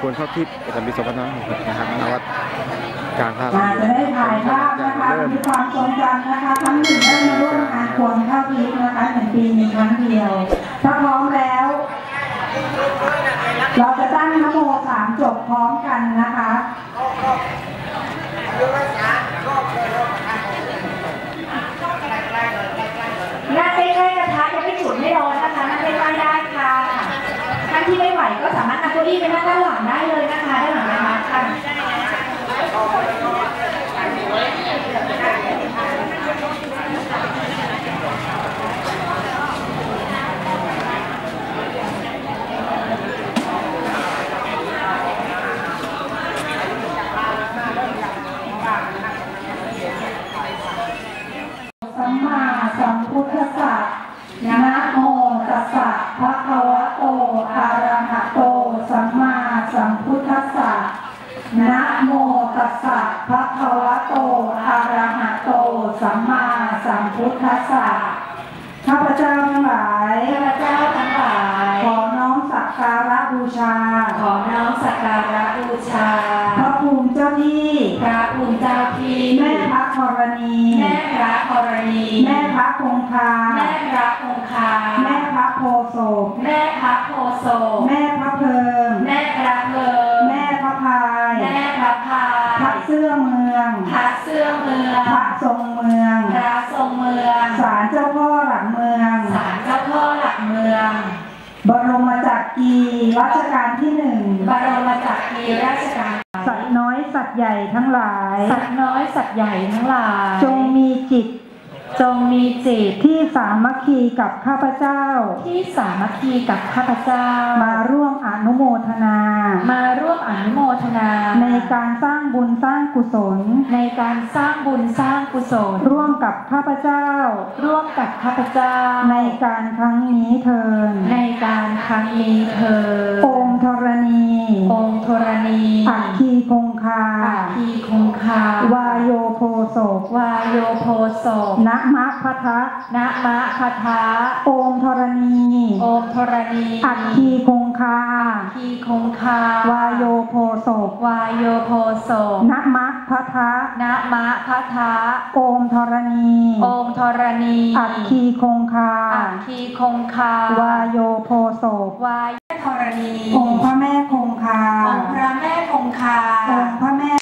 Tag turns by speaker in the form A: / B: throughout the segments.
A: ควรเข้าทิพย์ประจำปี2566นะครับณวัดกลางท่า
B: อาจจะได้ถ่ายภาพนะคะ
A: เริ่ม
B: มีความทรงจำนะคะทั้งหนึ่งได้มาร่วมงานควงข้าวทิพย์นะคะหนึ่งปีมีครั้งเดียวถ้าพร้อมแล้ว เราจะตั้งนโมสามจบพร้อมกันนะคะ
C: นั่งใกล้ๆกระทะยังไม่จุดไม่ร้อนนะคะนั่งใกล้ๆได้ค่ะท่านที่ไม่ไหวก็สามารถนั่งเก้าอี้ไปนั่งด้านหลัง ได้เลยนะคะด้านหลังกระทะค่ะ
B: สัมมาสัมพุทธัสสะนะโมตัสสะภะคะวะโต อะระหะโต สัมมาสัมพุทธัสสะนะโมตัสสะภะคะวะโต อะระหะโต สัมมาสัมพุทธัสสะข้าพเจ้าทั้งหลาย
C: ข้าพเจ้าทั้งหลาย
B: ขอน้อมสักการะบู ชา
C: ขอน้อมสักการะบูชา
B: พระภูมิเจ้าที่
C: พระภูมิเจ้าที่
B: แม่พระธรณี
C: แม่พระธรณี
B: แม่พระคงคา
C: แม่พระคงคา
B: แม่พระโพโศก
C: แม่พระโพโส
B: แม่พระเพิง
C: แม่พระเพลิง
B: แม่พระพาย
C: แม่พระพา
B: พระ
C: ย
B: เสื้อเมือง
C: พระเสื้อเมือง
B: พระทรงเมือง
C: พระทรงเมือง
B: ศาลเจ้าพ่อหลักเมือง
C: ศาลเจ้าพ่อหลักเมือง
B: บรมจัก รีรัชกาลที่หนึ่ง
C: บรมจักรีราชการ
B: สัตว์น้อยสัตว์ใหญ่ทั้งหลาย
C: สัตว์น้อยสัตว์ใหญ่ทั้งหลาย
B: จงมีจิต
C: จงมีจิต
B: ที่สามัคคีกับข้าพเจ้า
C: ที่สามัคคีกับข้าพเจ้า
B: มาร่วมอนุโมทนา
C: มาร่วมอนุโมทนา
B: ในการสร้างบุญสร้างกุศล
C: ในการสร้างบุญสร้างกุศล
B: ร่วมกับข้าพเจ้า
C: ร่วมกับข้าพเจ้า
B: ในการครั้งนี้เทิน
C: ในการครั้งนี้เธอญ
B: องค์ธรณี
C: องค์ธรณี
B: อัคคีคง คา
C: อัคคีคงคา วา
B: โยโพโศก
C: วายโยโพโส
B: นะมะพะทะ
C: นะมะคาทา
B: องค์ธรณี
C: องค์ธรณี
B: อัคคีคงคา
C: คีคงคาวา
B: โยโพโศก
C: วายโยโพโส
B: นะมะพะทะ
C: นะมะคาทา
B: องค์ธรณี
C: องค์ธรณี
B: อัคคีคงคา
C: อัคคีคงคา วา
B: โยโพโศก
C: วายธ รณี
B: องค์พระแม่คงคา
C: องค์พระแม่คงคา
B: องค์พระแม่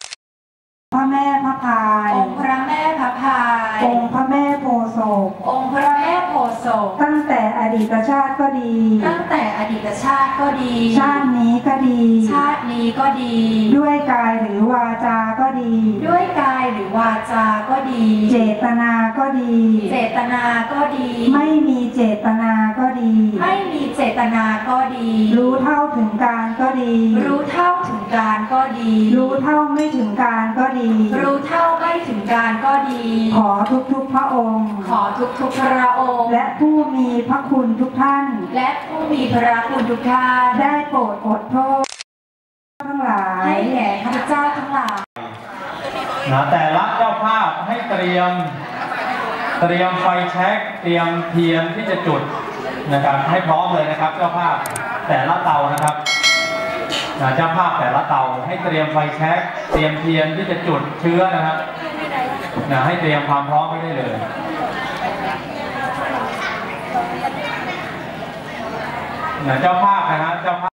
B: พระแม่พระพาย
C: องค์พระแม่ พระพาย
B: องค์พระแม่โพโศก
C: องค์พระแม่โพธิ์โศก
B: ตั้งแต่อดีตชาติก็ดี
C: ตั้งแต่อดีตชาติก็ดี
B: ชาตินี้ก็ดี
C: ชาตินี้ก็ดี
B: ด้วยกายหรือวาจาก็ดี
C: ด้วยกายหรือวาจาก็ดี
B: เจตนาก็ดี
C: เจตนาก็ดี
B: ไม่มีเจตนาก็ดี
C: ไม่มีเจตนาก็ดี
B: รู้เท่าถึงการก็ดี
C: รู้เท่าถึงการก็ดี
B: รู้เท่าไม่ถึงการก็ดี
C: รู้เท่าไม่ถึงการก็ดี
B: ขอทุกทุกๆพระองค์
C: ขอทุกทุกๆพระองค์
B: และผู้มีพระคุณทุกท่าน
C: และผู้มีพระคุณทุกท่าน
B: ได้โปรดอดโทษทั้งหลาย
C: ให้แก่ข้าพเจ้าทั้งหลาย
D: นะแต่ละเจ้าภาพให้เตรียม เตรียมไฟแช็กเตรียมเทียนที่จะจุดนะครับให้พร้อมเลยนะครับ เจ้าภาพแต่ละเตานะครับนะเจ้าภาพแต่ละเตาให้เตรียมไฟแช็กเตรียมเทียนที่จะจุดเชื้อนะครับ นะให้เตรียมความพร้อมไว้ได้เลยนะเจ้าภาพนะฮะเจ้าภาพ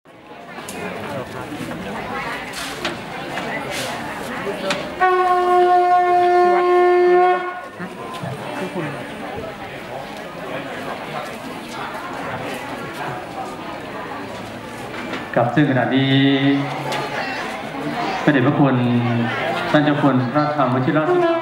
E: กับซึ่งขณะนี้พระเดชพระคุณท่านเจ้าคุณพระธรรมวชิรสุนทร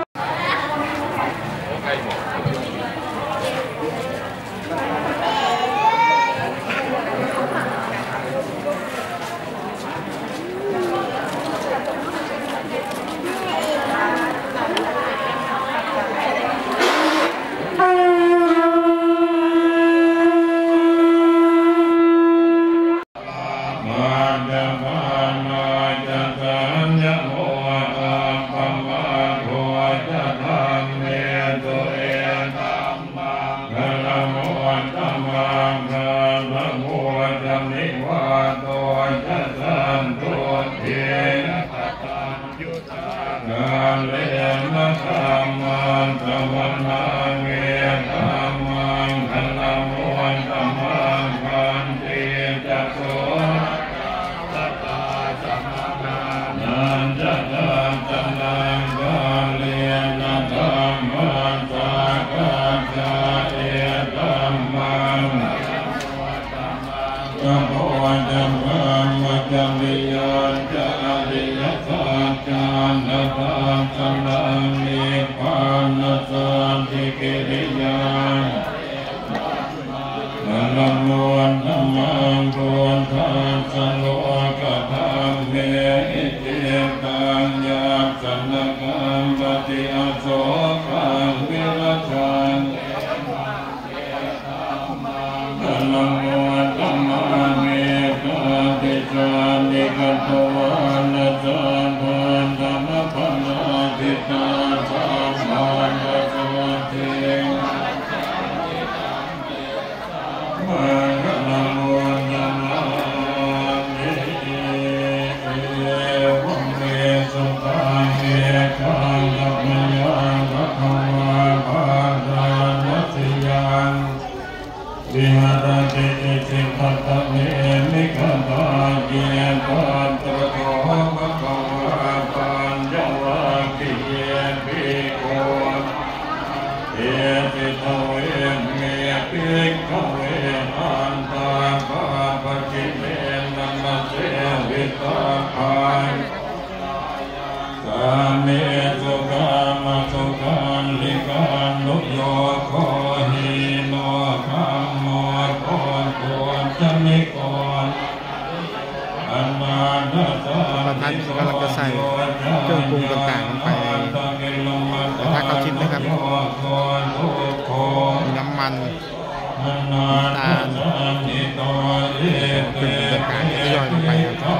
F: Amen. กัมพวัจัมพังวัจมิยานจะริยสัจจานะทังสัมเมปานะสัมทิกิริยานลโมาน
A: กำลังจะใส่เครื่องปรุงต่างๆลงไต่ถ้าเข้าชิ้นนะครับ มีน้ำมัน
F: น้ำตาลเป็นบรรยากาศที่ย่อยลงไปครับ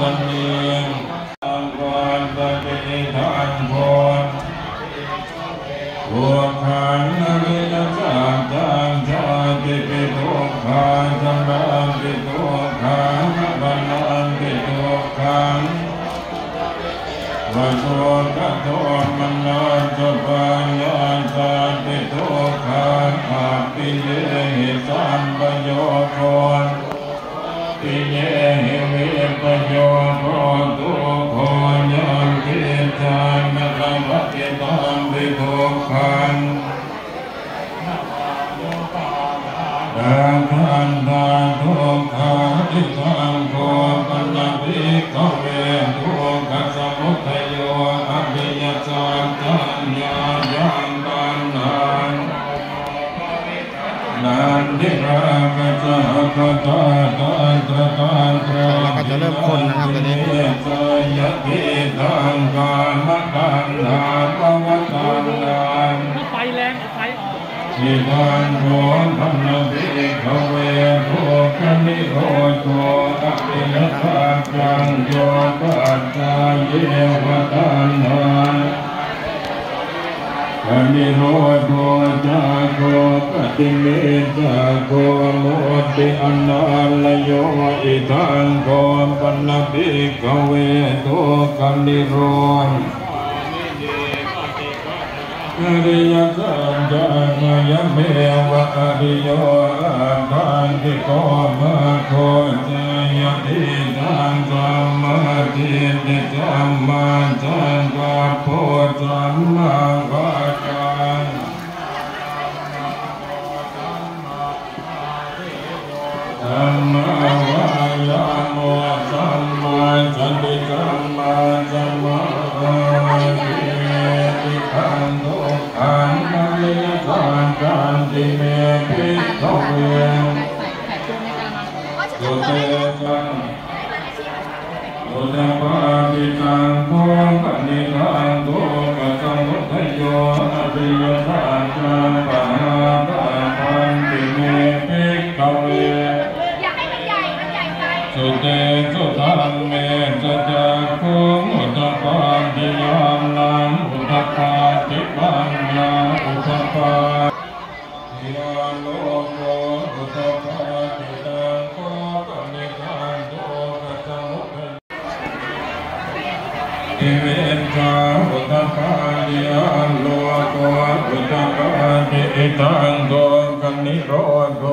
F: วันเงอังกรปฏิเอทอัหัวขันนรนสามทางชาติปิทุกขังธรติทุขังบันลังปิทุขังวัชโกะโทมนาจุปัญญาติทุขังอาปิ ติเยหิวิปโยโรตุโคยันติจันนกวัติตังวิโภ
A: มัน
F: โกพันติขเวโภคันิโหโตอภินัทจังยปัจจายเวทันหานอนิโรธโภจาโกปฏิเมตาโกโมติอนาลโยอิทังโกปันนิขเวโตกันิโรธ อริยสัจจะมยเมวะอริโยอาทันติโกมะโคจายติตังสัมมาทิติสัมมาสังกัปปะสัมมา โยอริยสัจจังปะหาตันติเมปิโตเว
C: อยากให้มันใหญ่มันใหญ่ไป
F: สุเตสุตัง ทิตังโตกันนิโรโก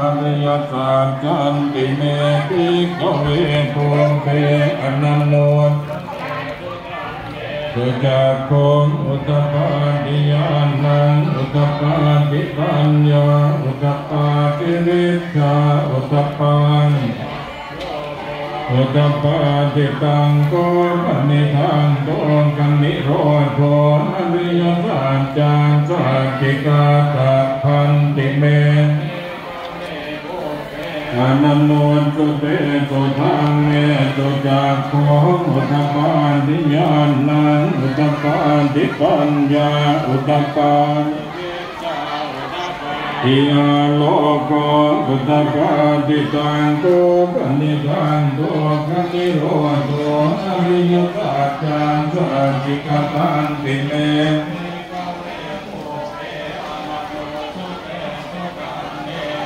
F: อริยสัจจันติเมปิกเวภูมิเพอนันโนสุจักโคอุตปาทิยานังอุตปาทิปัญญาอุตปาทิริชาอุตปานอุตปาทิตังโกปนิทังโตกันนิโรธโพ นโนสุเตสุทังเมสุจักโขอุตปาทิญาณนังอุตปาทิปัญญาอุตปาทิยาโลกอุตปาทิตังโตปนิทังโตกันิโรโตอริยสัจจังสัจจิกตันติเม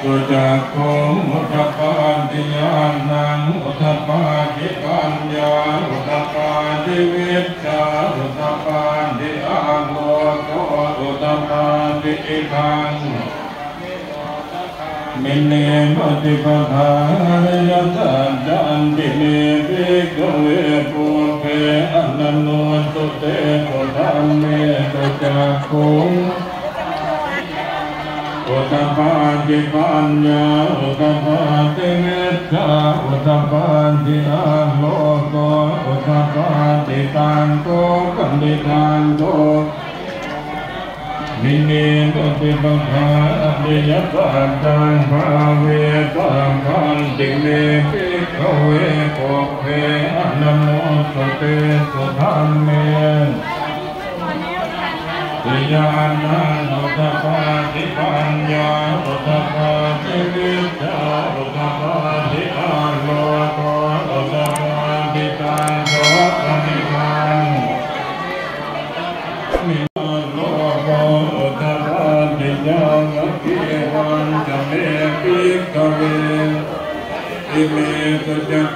F: สุจักโคมุตปาทิยานังอุตปาทิปัญญาอุตปาทิวิชชาอุตปาทิอาโลโกอุตปาทิอิทังมินเนปฏิปทาริยสัจจันติเมปิกเวปุเพอนันโนสุเตสุธรรมเมสุจักโคอุ ตปาติปัญญาอุตปาติเมตตาอุตปาติอาโลโกอุตปาติตังโกปันติตังโกมินีปฏิปทาอริยสัจจังภาเวตังพันติเมปิขเวโกเพอนันโนสุเตสุธรรมเมติยานัง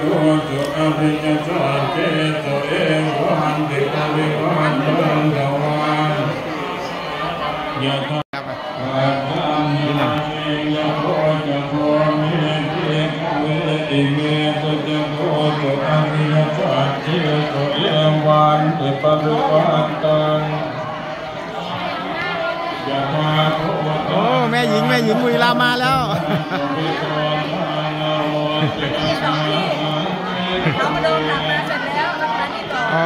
F: ตัวจะอริยสัจเจตเอวันติปริวันตังกวานยะตังยะโกจะโกมิเอติเมตุจะโกจะอริยสัจเจตเอวันติปริวันตัง โอ้
A: แม่หญิงแม่หญิงบุรีรัมย์มาแล้ว
C: เรามาโดนหนักมาเสร็จแล้วนะคะนี่ต่อ
A: อ๋อ